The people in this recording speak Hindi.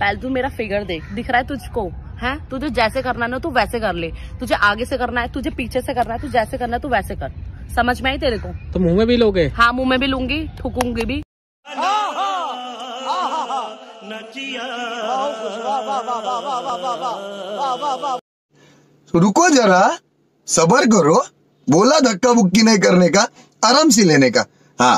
पहले तू मेरा फिगर देख। दिख रहा है तुझको है? तुझे जैसे करना है ना तू वैसे कर ले। तुझे आगे से करना है तुझे पीछे से करना है तू जैसे करना है तू वैसे कर। समझ में आई तेरे को? तो मुँह में भी लोगे? हाँ मुँह में भी लूँगी ठुकूँगी भी। रुको जरा सबर करो। बोला धक्का बुक्की नहीं करने का आराम से लेने का। हाँ।